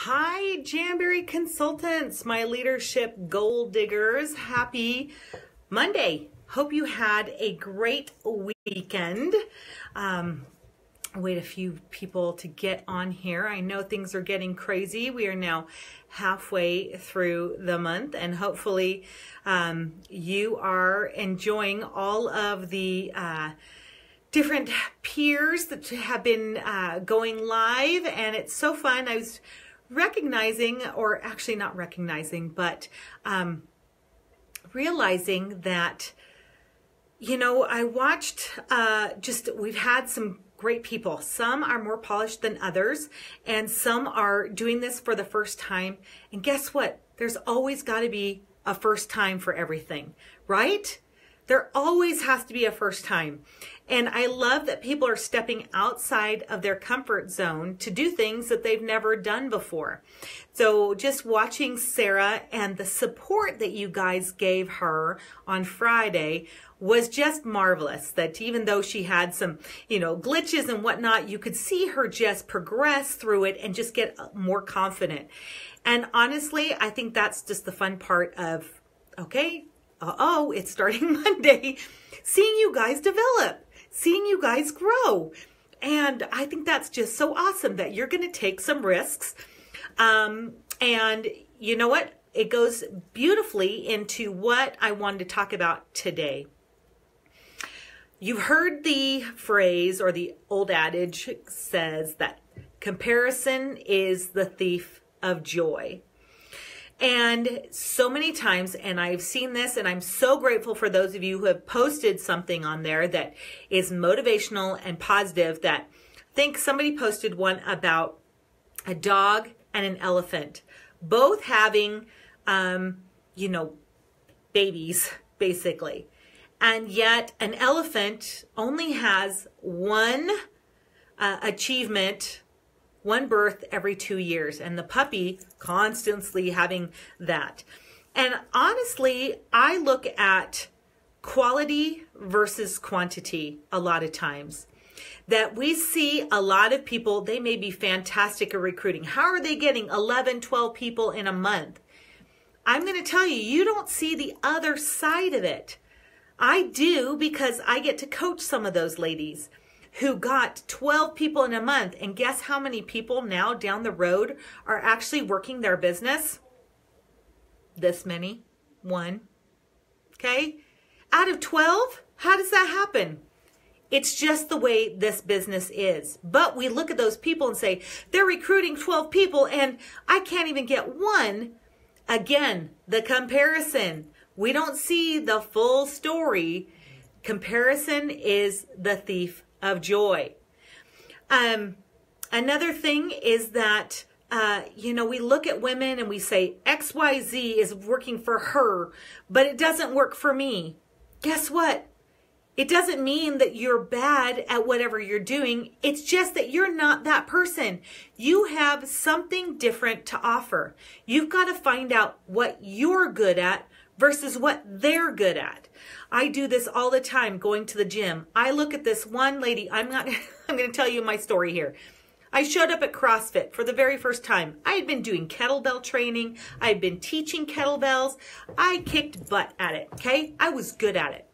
Hi, Jamberry Consultants, my leadership GoalGetters. Happy Monday. Hope you had a great weekend. Um, wait a few people to get on here. I know things are getting crazy. We are now halfway through the month, and hopefully, um, you are enjoying all of the uh, different peers that have been uh, going live, and it's so fun. I was recognizing, or actually not recognizing, but um, realizing that, you know, I watched uh, just, we've had some great people. Some are more polished than others, and some are doing this for the first time. And guess what? There's always got to be a first time for everything, right? There always has to be a first time. And I love that people are stepping outside of their comfort zone to do things that they've never done before. So just watching Sarah and the support that you guys gave her on Friday was just marvelous that even though she had some, you know, glitches and whatnot, you could see her just progress through it and just get more confident. And honestly, I think that's just the fun part of, okay, uh-oh, it's starting Monday, seeing you guys develop, seeing you guys grow. And I think that's just so awesome that you're going to take some risks. Um, and you know what? It goes beautifully into what I wanted to talk about today. You've heard the phrase or the old adage says that comparison is the thief of joy. And so many times, and I've seen this, and I'm so grateful for those of you who have posted something on there that is motivational and positive. That I think somebody posted one about a dog and an elephant, both having, um, you know, babies, basically. And yet, an elephant only has one uh, achievement one birth every two years, and the puppy constantly having that. And honestly, I look at quality versus quantity a lot of times. That we see a lot of people, they may be fantastic at recruiting. How are they getting 11, 12 people in a month? I'm going to tell you, you don't see the other side of it. I do because I get to coach some of those ladies who got 12 people in a month. And guess how many people now down the road are actually working their business? This many. One. Okay. Out of 12, how does that happen? It's just the way this business is. But we look at those people and say, they're recruiting 12 people and I can't even get one. Again, the comparison. We don't see the full story. Comparison is the thief of joy. Um, another thing is that, uh, you know, we look at women and we say XYZ is working for her, but it doesn't work for me. Guess what? It doesn't mean that you're bad at whatever you're doing. It's just that you're not that person. You have something different to offer. You've got to find out what you're good at versus what they're good at. I do this all the time going to the gym. I look at this one lady. I'm not, I'm going to tell you my story here. I showed up at CrossFit for the very first time. I had been doing kettlebell training. I had been teaching kettlebells. I kicked butt at it. Okay. I was good at it.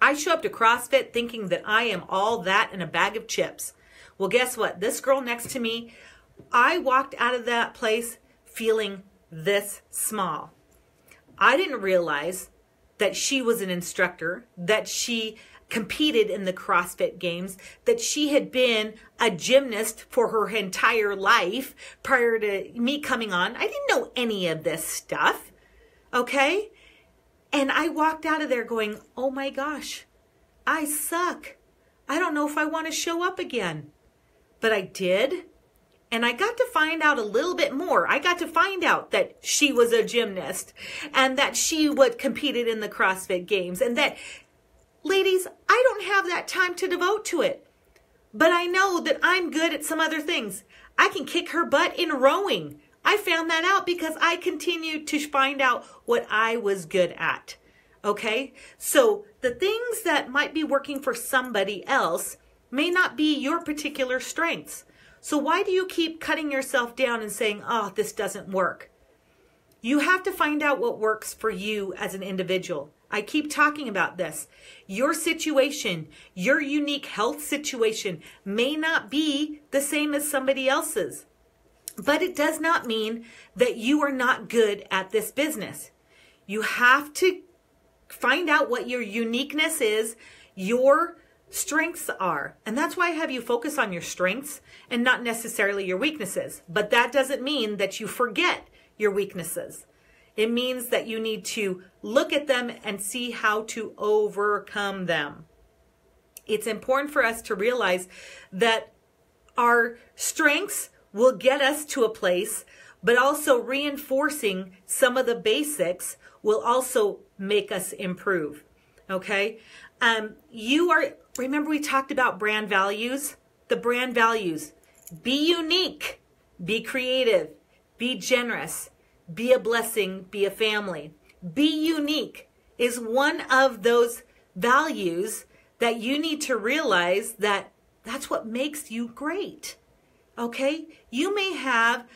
I show up to CrossFit thinking that I am all that in a bag of chips. Well, guess what? This girl next to me, I walked out of that place feeling this small. I didn't realize that she was an instructor, that she competed in the CrossFit games, that she had been a gymnast for her entire life prior to me coming on. I didn't know any of this stuff. Okay? And I walked out of there going, oh my gosh, I suck. I don't know if I want to show up again. But I did. And I got to find out a little bit more. I got to find out that she was a gymnast and that she would competed in the CrossFit games and that ladies, I don't have that time to devote to it. But I know that I'm good at some other things. I can kick her butt in rowing. I found that out because I continued to find out what I was good at. Okay? So the things that might be working for somebody else may not be your particular strengths. So why do you keep cutting yourself down and saying, oh, this doesn't work? You have to find out what works for you as an individual. I keep talking about this. Your situation, your unique health situation may not be the same as somebody else's, but it does not mean that you are not good at this business. You have to find out what your uniqueness is, your strengths are. And that's why I have you focus on your strengths and not necessarily your weaknesses. But that doesn't mean that you forget your weaknesses. It means that you need to look at them and see how to overcome them. It's important for us to realize that our strengths will get us to a place, but also reinforcing some of the basics will also make us improve. Okay? Um, you are, remember we talked about brand values? The brand values. Be unique, be creative, be generous, be a blessing, be a family. Be unique is one of those values that you need to realize that that's what makes you great. Okay? You may have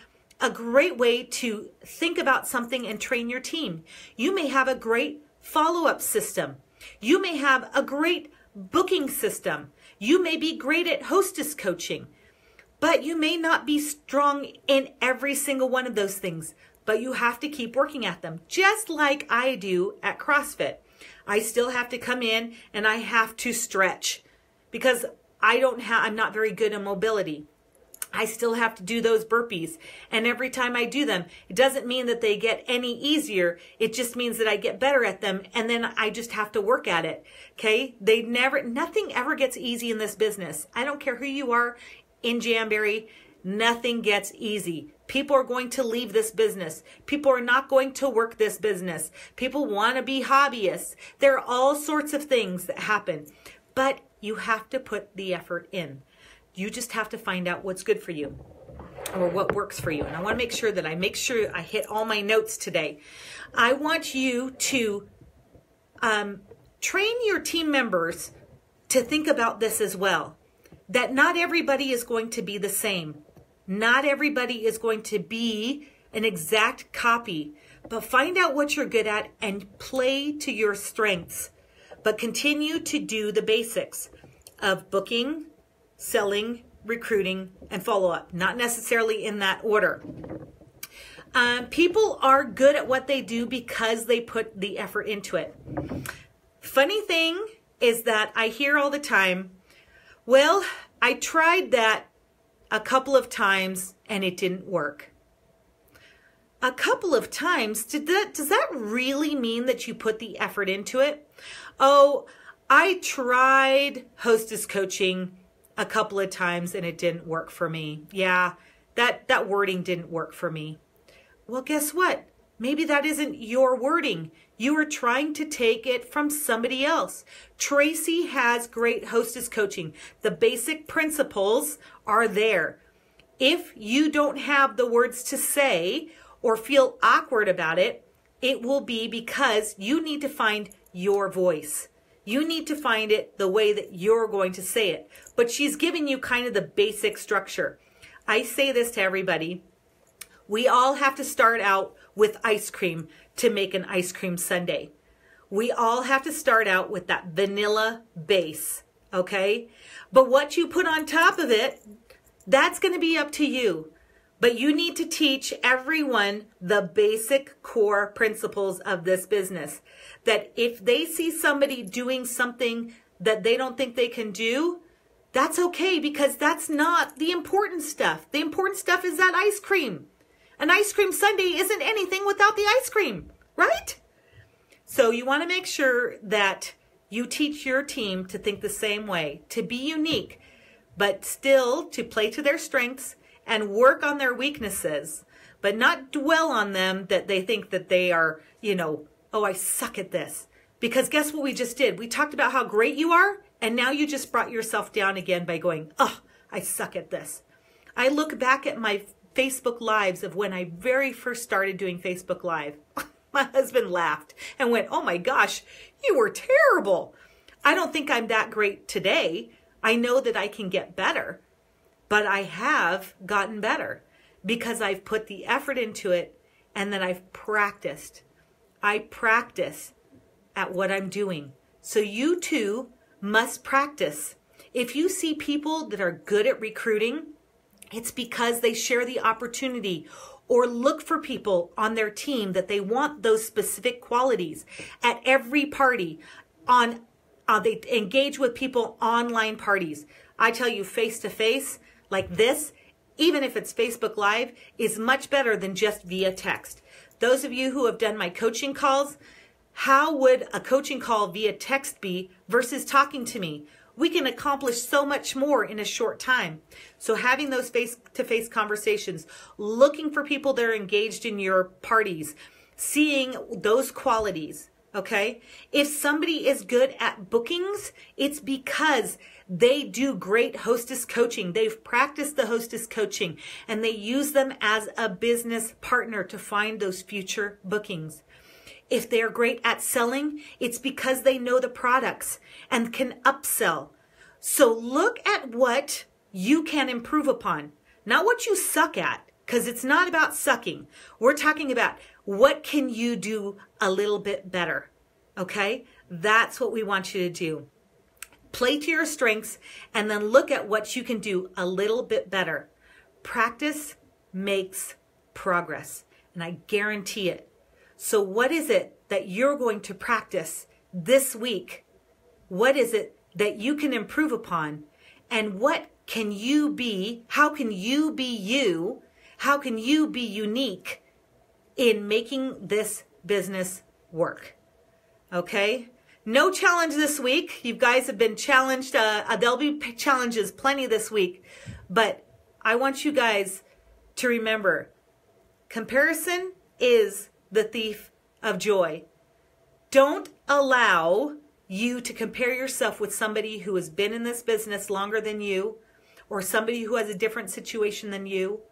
a great way to think about something and train your team. You may have a great follow up system. You may have a great booking system. You may be great at hostess coaching, but you may not be strong in every single one of those things but you have to keep working at them, just like I do at CrossFit. I still have to come in and I have to stretch because I don't have, I'm not very good in mobility. I still have to do those burpees. And every time I do them, it doesn't mean that they get any easier. It just means that I get better at them. And then I just have to work at it. Okay. They never, nothing ever gets easy in this business. I don't care who you are in Jamberry. Nothing gets easy. People are going to leave this business. People are not going to work this business. People want to be hobbyists. There are all sorts of things that happen, but you have to put the effort in. You just have to find out what's good for you or what works for you. And I want to make sure that I make sure I hit all my notes today. I want you to um, train your team members to think about this as well. That not everybody is going to be the same. Not everybody is going to be an exact copy, but find out what you're good at and play to your strengths. But continue to do the basics of booking, selling, recruiting, and follow up, not necessarily in that order. Um, people are good at what they do because they put the effort into it. Funny thing is that I hear all the time, well, I tried that a couple of times and it didn't work. A couple of times, did that, does that really mean that you put the effort into it? Oh, I tried hostess coaching a couple of times and it didn't work for me. Yeah, that, that wording didn't work for me. Well, guess what? Maybe that isn't your wording. You are trying to take it from somebody else. Tracy has great hostess coaching. The basic principles are there. If you don't have the words to say or feel awkward about it, it will be because you need to find your voice. You need to find it the way that you're going to say it. But she's giving you kind of the basic structure. I say this to everybody. We all have to start out with ice cream to make an ice cream sundae. We all have to start out with that vanilla base, okay? But what you put on top of it, that's going to be up to you. But you need to teach everyone the basic core principles of this business. That if they see somebody doing something that they don't think they can do, that's okay because that's not the important stuff. The important stuff is that ice cream. An ice cream sundae isn't anything without the ice cream, right? So you want to make sure that you teach your team to think the same way, to be unique, but still to play to their strengths and work on their weaknesses, but not dwell on them that they think that they are, you know, oh, I suck at this. Because guess what we just did? We talked about how great you are, and now you just brought yourself down again by going, oh, I suck at this. I look back at my Facebook Lives of when I very first started doing Facebook Live. my husband laughed and went, Oh my gosh, you were terrible. I don't think I'm that great today. I know that I can get better. But I have gotten better because I've put the effort into it and then I've practiced. I practice at what I'm doing. So you too must practice. If you see people that are good at recruiting, it's because they share the opportunity or look for people on their team that they want those specific qualities at every party on uh, they engage with people online parties i tell you face to face like this even if it's facebook live is much better than just via text those of you who have done my coaching calls how would a coaching call via text be versus talking to me we can accomplish so much more in a short time. So having those face to face conversations, looking for people that are engaged in your parties, seeing those qualities. Okay. If somebody is good at bookings, it's because they do great hostess coaching. They've practiced the hostess coaching and they use them as a business partner to find those future bookings. If they're great at selling, it's because they know the products and can upsell. So look at what you can improve upon, not what you suck at, because it's not about sucking. We're talking about what can you do a little bit better. Okay? That's what we want you to do. Play to your strengths and then look at what you can do a little bit better. Practice makes progress, and I guarantee it. So, what is it that you're going to practice this week? What is it that you can improve upon? And what can you be? How can you be you? How can you be unique in making this business work? Okay? No challenge this week. You guys have been challenged. Uh, there'll be challenges plenty this week. But I want you guys to remember comparison is the thief of joy. Don't allow you to compare yourself with somebody who has been in this business longer than you or somebody who has a different situation than you.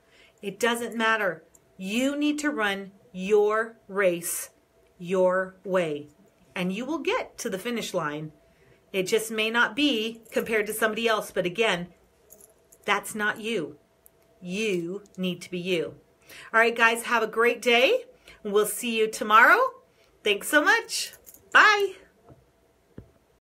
It doesn't matter. You need to run your race your way and you will get to the finish line. It just may not be compared to somebody else, but again, that's not you. You need to be you. All right, guys, have a great day. We'll see you tomorrow. Thanks so much. Bye.